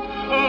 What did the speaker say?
Oh!